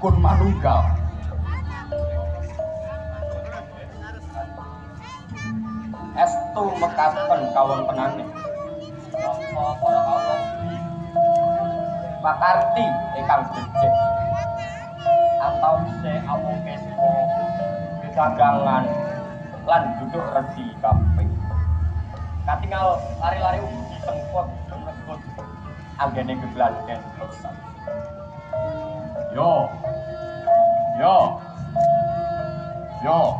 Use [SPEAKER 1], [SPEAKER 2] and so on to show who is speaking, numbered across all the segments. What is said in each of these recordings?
[SPEAKER 1] dukun manunggal
[SPEAKER 2] estu mekaten kawontenane makarti ikan becek, atau se amung kesto gegangan lan duduk redi kaping. Katingal lari-lari ugi tengkot tengkot anggene geglandhen
[SPEAKER 1] Yo, Yo.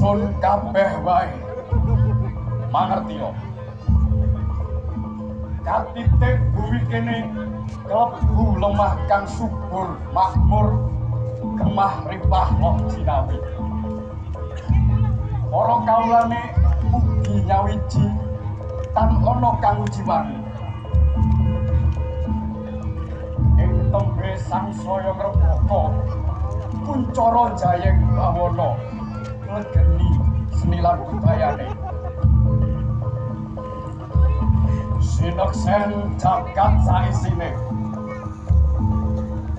[SPEAKER 3] Ningsun kabeh wae. Mangertiya. Katitik bumi kene klebu lemah kang subur, makmur, gemah ripah loh sinawi. Para kawulane ugi nyawiji tan ana kang jiwani. Ing tembe sangsaya ngrebaka kuncara jayeng bawana nglegeni seni lan budayane. Sineksen jagat saisine.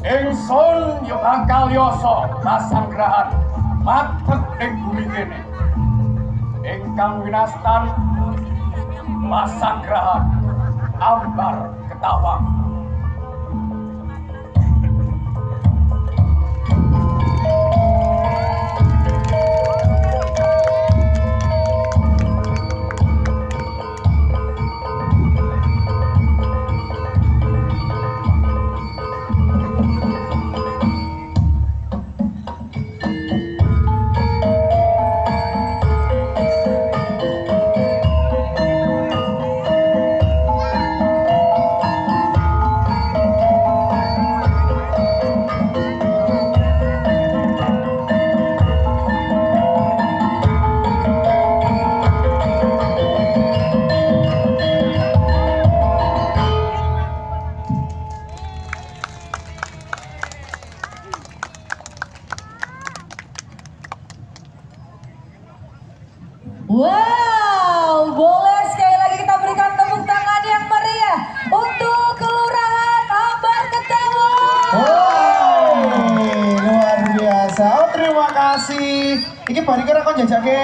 [SPEAKER 3] Ingsun yo bakal yoso pasanggrahan matek ing bumi kene. Ingkang winastan pasanggrahan ambar ketawang.
[SPEAKER 4] Iki bari kira kon jajake